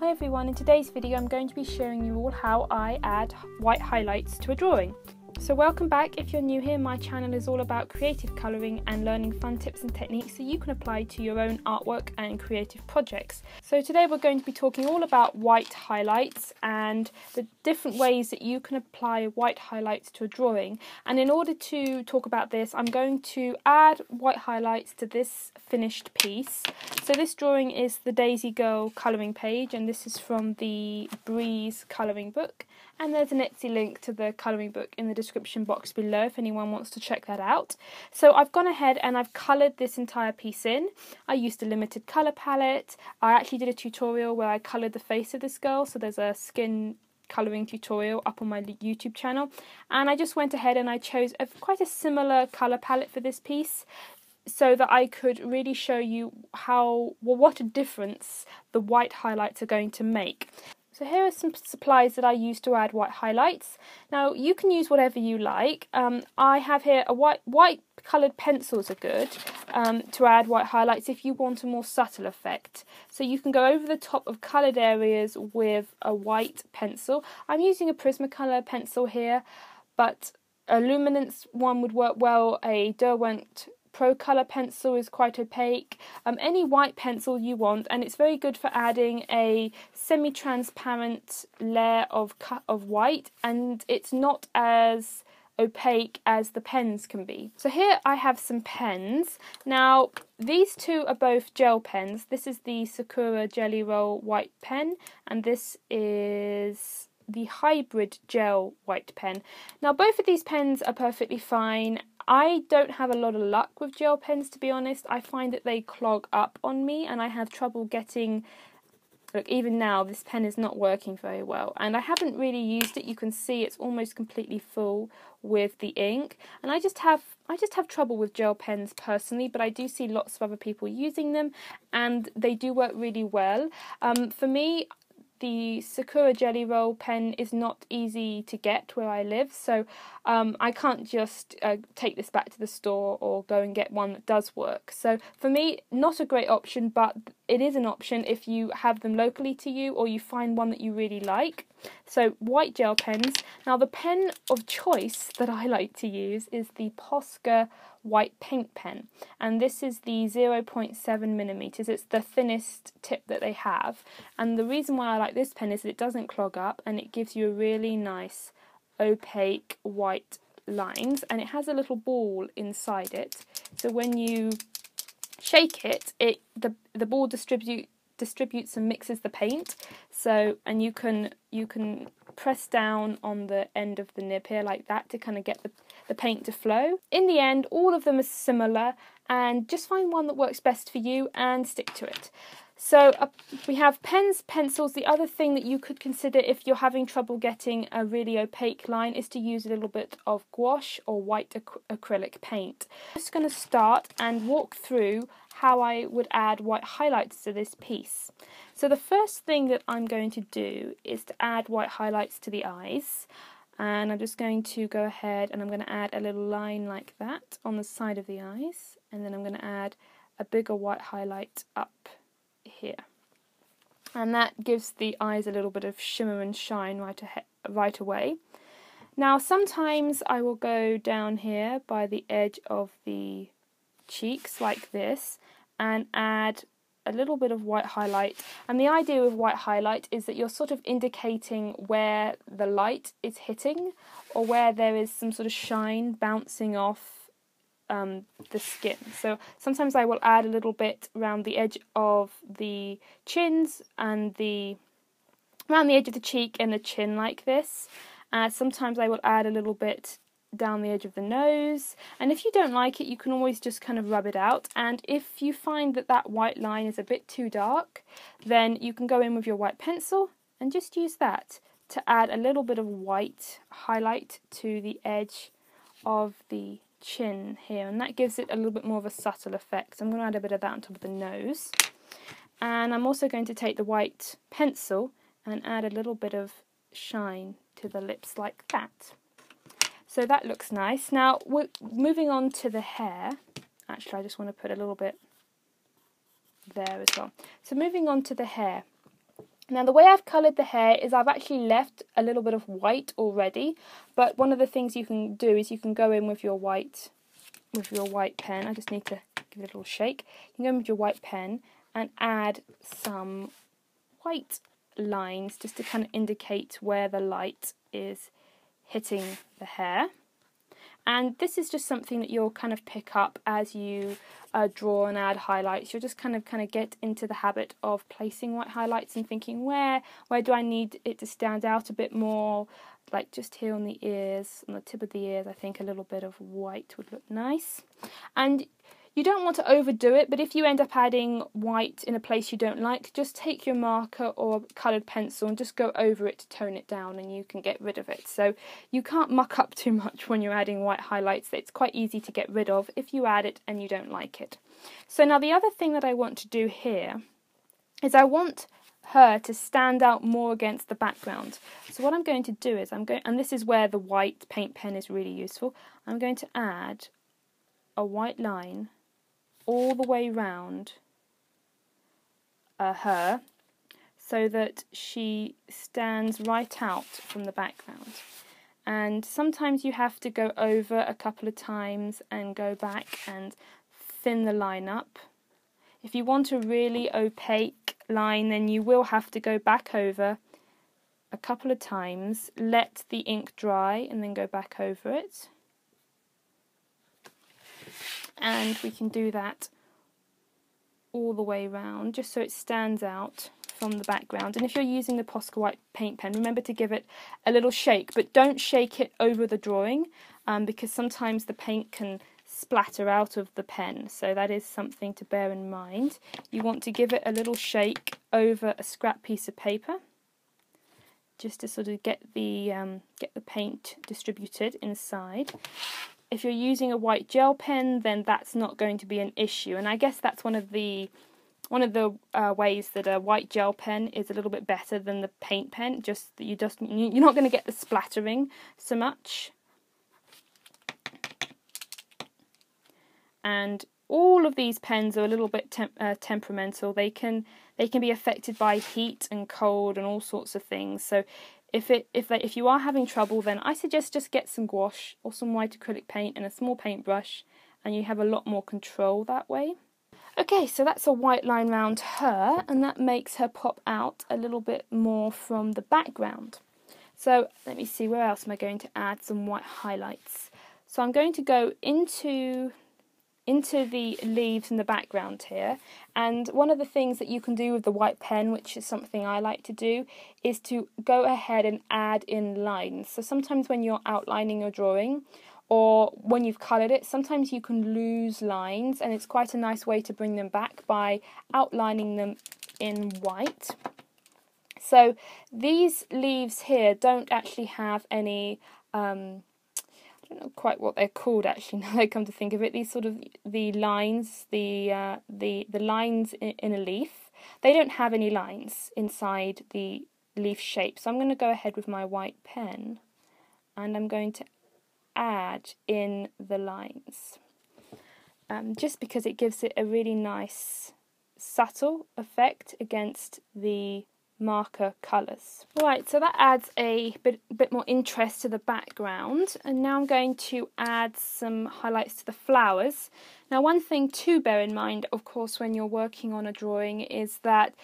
Hi everyone, in today's video I'm going to be showing you all how I add white highlights to a drawing. So welcome back, if you're new here my channel is all about creative colouring and learning fun tips and techniques that you can apply to your own artwork and creative projects. So today we're going to be talking all about white highlights and the different ways that you can apply white highlights to a drawing and in order to talk about this I'm going to add white highlights to this finished piece. So this drawing is the Daisy Girl colouring page and this is from the Breeze colouring book and there's an Etsy link to the colouring book in the description box below if anyone wants to check that out. So I've gone ahead and I've coloured this entire piece in. I used a limited colour palette. I actually did a tutorial where I coloured the face of this girl, so there's a skin colouring tutorial up on my YouTube channel and I just went ahead and I chose a, quite a similar colour palette for this piece so that I could really show you how well what a difference the white highlights are going to make. So here are some supplies that I use to add white highlights. Now you can use whatever you like. Um, I have here a white white coloured pencils are good um, to add white highlights if you want a more subtle effect. So you can go over the top of coloured areas with a white pencil. I'm using a Prismacolor pencil here, but a luminance one would work well. A Derwent Pro Color pencil is quite opaque. Um, any white pencil you want, and it's very good for adding a semi-transparent layer of of white, and it's not as opaque as the pens can be. So here I have some pens. Now these two are both gel pens. This is the Sakura Gelly Roll white pen, and this is the hybrid gel white pen. Now both of these pens are perfectly fine I don't have a lot of luck with gel pens to be honest. I find that they clog up on me and I have trouble getting Look, even now this pen is not working very well and I haven't really used it. You can see it's almost completely full with the ink and I just have I just have trouble with gel pens personally, but I do see lots of other people using them and they do work really well. Um, for me, the Sakura Gelly Roll pen is not easy to get where I live, so um, I can't just uh, take this back to the store or go and get one that does work. So for me, not a great option, but it is an option if you have them locally to you or you find one that you really like. So white gel pens. Now the pen of choice that I like to use is the Posca white paint pen. And this is the 0.7 millimeters. It's the thinnest tip that they have. And the reason why I like this pen is it doesn't clog up and it gives you a really nice opaque white lines. And it has a little ball inside it. So when you shake it it the the ball distribute distributes and mixes the paint. So and you can you can press down on the end of the nib here like that to kind of get the, the paint to flow. In the end, all of them are similar and just find one that works best for you and stick to it. So uh, we have pens, pencils. The other thing that you could consider if you're having trouble getting a really opaque line is to use a little bit of gouache or white ac acrylic paint. I'm just going to start and walk through how I would add white highlights to this piece. So the first thing that I'm going to do is to add white highlights to the eyes and I'm just going to go ahead and I'm going to add a little line like that on the side of the eyes and then I'm going to add a bigger white highlight up here and that gives the eyes a little bit of shimmer and shine right, right away. Now sometimes I will go down here by the edge of the cheeks like this and add a little bit of white highlight. And the idea of white highlight is that you're sort of indicating where the light is hitting or where there is some sort of shine bouncing off um, the skin. So sometimes I will add a little bit around the edge of the chins and the around the edge of the cheek and the chin like this. Uh, sometimes I will add a little bit down the edge of the nose and if you don't like it you can always just kind of rub it out and if you find that that white line is a bit too dark then you can go in with your white pencil and just use that to add a little bit of white highlight to the edge of the chin here and that gives it a little bit more of a subtle effect. I'm going to add a bit of that on top of the nose and I'm also going to take the white pencil and add a little bit of shine to the lips like that. So that looks nice. Now, we're moving on to the hair. Actually, I just want to put a little bit there as well. So moving on to the hair. Now the way I've coloured the hair is I've actually left a little bit of white already, but one of the things you can do is you can go in with your white with your white pen. I just need to give it a little shake. You can go in with your white pen and add some white lines just to kind of indicate where the light is hitting the hair. And this is just something that you'll kind of pick up as you uh, draw and add highlights. You'll just kind of kind of get into the habit of placing white highlights and thinking where where do I need it to stand out a bit more, like just here on the ears, on the tip of the ears. I think a little bit of white would look nice. And you don't want to overdo it, but if you end up adding white in a place you don't like, just take your marker or coloured pencil and just go over it to tone it down and you can get rid of it. So you can't muck up too much when you're adding white highlights. It's quite easy to get rid of if you add it and you don't like it. So now the other thing that I want to do here is I want her to stand out more against the background. So what I'm going to do is I'm going, and this is where the white paint pen is really useful, I'm going to add a white line all the way round uh, her so that she stands right out from the background. And sometimes you have to go over a couple of times and go back and thin the line up. If you want a really opaque line, then you will have to go back over a couple of times, let the ink dry, and then go back over it and we can do that all the way around just so it stands out from the background. And if you're using the Posca white paint pen remember to give it a little shake but don't shake it over the drawing um, because sometimes the paint can splatter out of the pen. So that is something to bear in mind. You want to give it a little shake over a scrap piece of paper just to sort of get the um, get the paint distributed inside if you're using a white gel pen, then that's not going to be an issue. And I guess that's one of the one of the uh, ways that a white gel pen is a little bit better than the paint pen. Just that you just you're not going to get the splattering so much. And all of these pens are a little bit uh, temperamental. They can they can be affected by heat and cold and all sorts of things. So if it if if you are having trouble, then I suggest just get some gouache or some white acrylic paint and a small paintbrush, and you have a lot more control that way. Okay, so that's a white line round her, and that makes her pop out a little bit more from the background. So let me see, where else am I going to add some white highlights? So I'm going to go into into the leaves in the background here. And one of the things that you can do with the white pen, which is something I like to do, is to go ahead and add in lines. So sometimes when you're outlining your drawing, or when you've coloured it, sometimes you can lose lines, and it's quite a nice way to bring them back by outlining them in white. So these leaves here don't actually have any um, don't know quite what they're called actually. Now I come to think of it, these sort of the lines, the uh, the the lines in, a leaf, they don't have any lines inside the leaf shape. So I'm going to go ahead with my white pen, and I'm going to add in the lines, um, just because it gives it a really nice subtle effect against the marker colours. Right, so that adds a bit, bit more interest to the background and now I'm going to add some highlights to the flowers. Now one thing to bear in mind of course when you're working on a drawing is that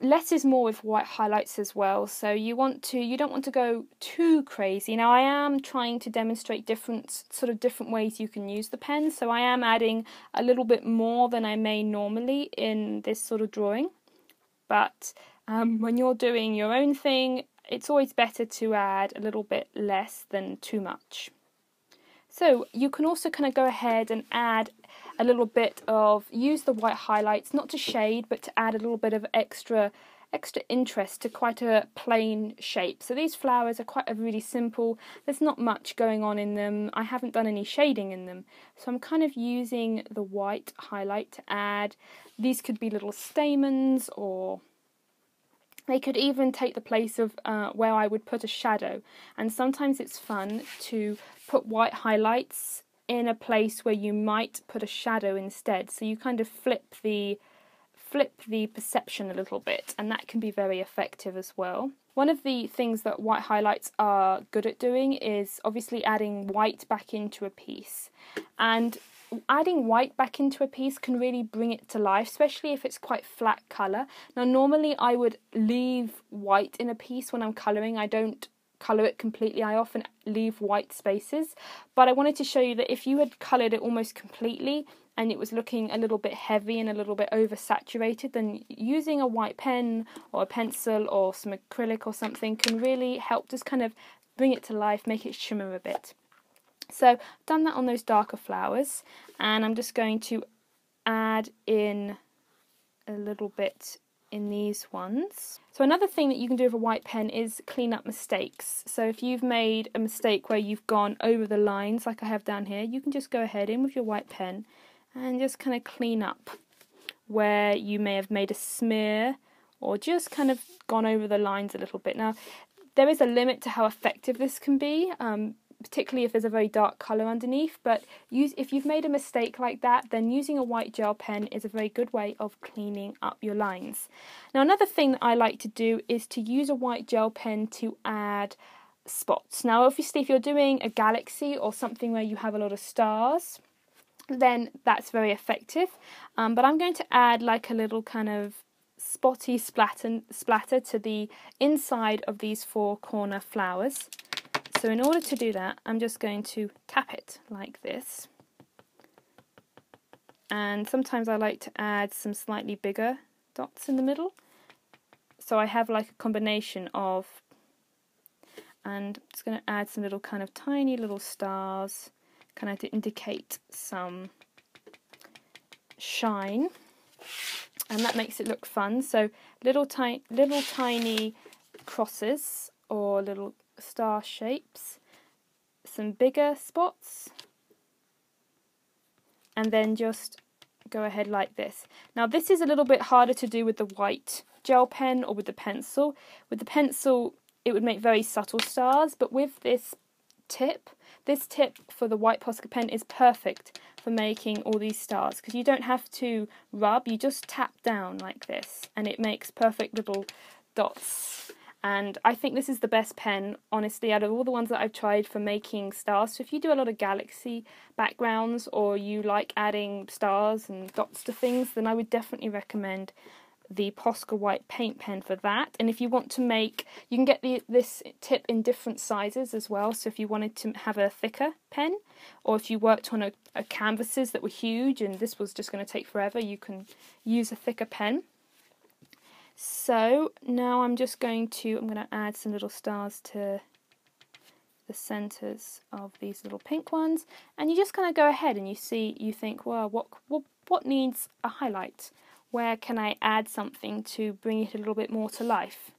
less is more with white highlights as well so you want to you don't want to go too crazy now i am trying to demonstrate different sort of different ways you can use the pen so i am adding a little bit more than i may normally in this sort of drawing but um, when you're doing your own thing, it's always better to add a little bit less than too much. So you can also kind of go ahead and add a little bit of, use the white highlights, not to shade, but to add a little bit of extra extra interest to quite a plain shape. So these flowers are quite a really simple, there's not much going on in them. I haven't done any shading in them. So I'm kind of using the white highlight to add, these could be little stamens or they could even take the place of uh, where I would put a shadow. And sometimes it's fun to put white highlights in a place where you might put a shadow instead. So you kind of flip the flip the perception a little bit, and that can be very effective as well. One of the things that white highlights are good at doing is obviously adding white back into a piece. And adding white back into a piece can really bring it to life, especially if it's quite flat colour. Now, normally I would leave white in a piece when I'm colouring. I don't colour it completely. I often leave white spaces. But I wanted to show you that if you had coloured it almost completely and it was looking a little bit heavy and a little bit oversaturated, then using a white pen or a pencil or some acrylic or something can really help just kind of bring it to life, make it shimmer a bit. So I've done that on those darker flowers and I'm just going to add in a little bit in these ones. So another thing that you can do with a white pen is clean up mistakes. So if you've made a mistake where you've gone over the lines like I have down here, you can just go ahead in with your white pen and just kind of clean up where you may have made a smear or just kind of gone over the lines a little bit. Now, there is a limit to how effective this can be. Um, particularly if there's a very dark colour underneath. But use if you've made a mistake like that, then using a white gel pen is a very good way of cleaning up your lines. Now another thing that I like to do is to use a white gel pen to add spots. Now obviously if you're doing a galaxy or something where you have a lot of stars, then that's very effective. Um, but I'm going to add like a little kind of spotty splatter, splatter to the inside of these four corner flowers. So in order to do that, I'm just going to tap it like this. And sometimes I like to add some slightly bigger dots in the middle. So I have like a combination of, and I'm just going to add some little kind of tiny little stars, kind of to indicate some shine. And that makes it look fun. So little, tiny, little tiny crosses or little star shapes, some bigger spots, and then just go ahead like this. Now this is a little bit harder to do with the white gel pen or with the pencil. With the pencil it would make very subtle stars, but with this tip, this tip for the white Posca pen is perfect for making all these stars because you don't have to rub, you just tap down like this and it makes perfect little dots and I think this is the best pen, honestly, out of all the ones that I've tried for making stars. So if you do a lot of galaxy backgrounds or you like adding stars and dots to things, then I would definitely recommend the Posca White paint pen for that. And if you want to make, you can get the, this tip in different sizes as well. So if you wanted to have a thicker pen, or if you worked on a, a canvases that were huge and this was just going to take forever, you can use a thicker pen. So now I'm just going to, I'm going to add some little stars to the centers of these little pink ones. And you just kind of go ahead and you see you think well what what what needs a highlight? Where can I add something to bring it a little bit more to life?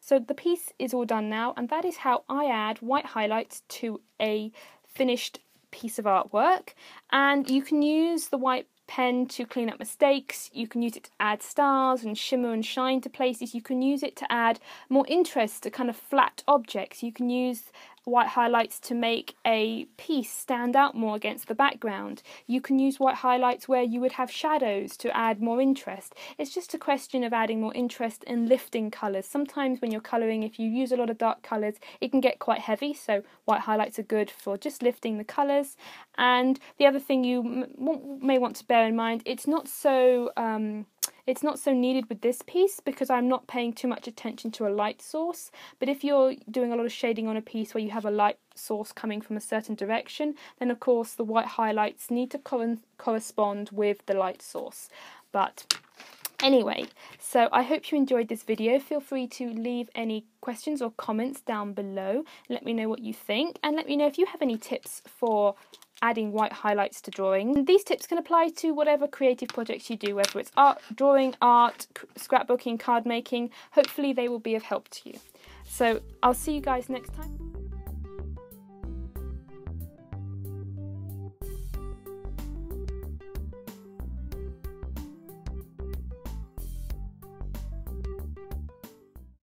So the piece is all done now and that is how I add white highlights to a finished piece of artwork. And you can use the white pen to clean up mistakes, you can use it to add stars and shimmer and shine to places, you can use it to add more interest to kind of flat objects, you can use white highlights to make a piece stand out more against the background. You can use white highlights where you would have shadows to add more interest. It's just a question of adding more interest and lifting colours. Sometimes when you're colouring, if you use a lot of dark colours, it can get quite heavy, so white highlights are good for just lifting the colours. And the other thing you may want to bear in mind, it's not so... Um, it's not so needed with this piece because I'm not paying too much attention to a light source. But if you're doing a lot of shading on a piece where you have a light source coming from a certain direction, then of course the white highlights need to co correspond with the light source. But Anyway, so I hope you enjoyed this video. Feel free to leave any questions or comments down below. Let me know what you think and let me know if you have any tips for adding white highlights to drawing. And these tips can apply to whatever creative projects you do, whether it's art, drawing, art, scrapbooking, card making. Hopefully they will be of help to you. So I'll see you guys next time.